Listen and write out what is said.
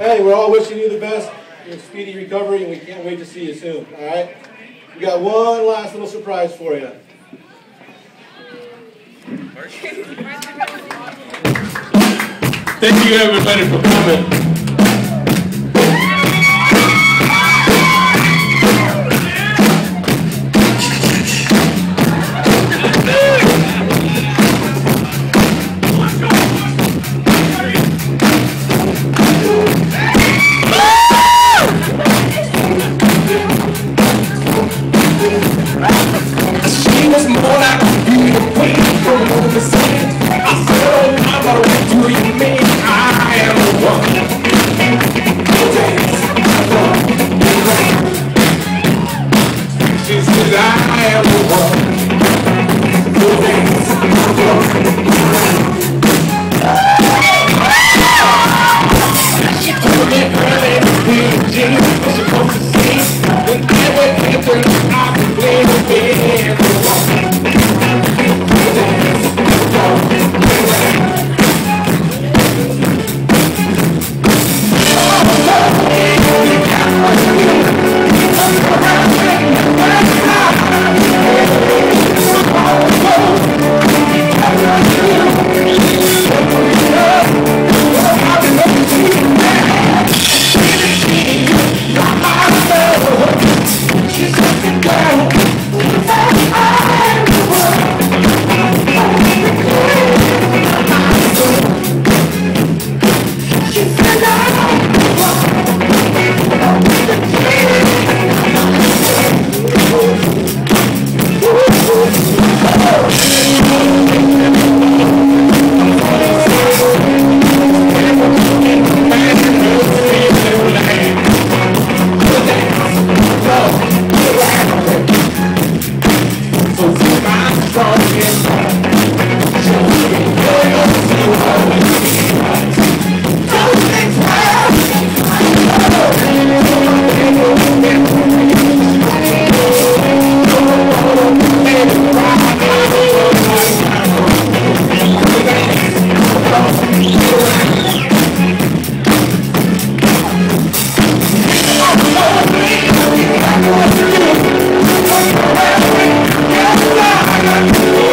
Hey, we're all wishing you the best, your speedy recovery, and we can't wait to see you soon. All right? We got one last little surprise for you. Thank you everybody for coming.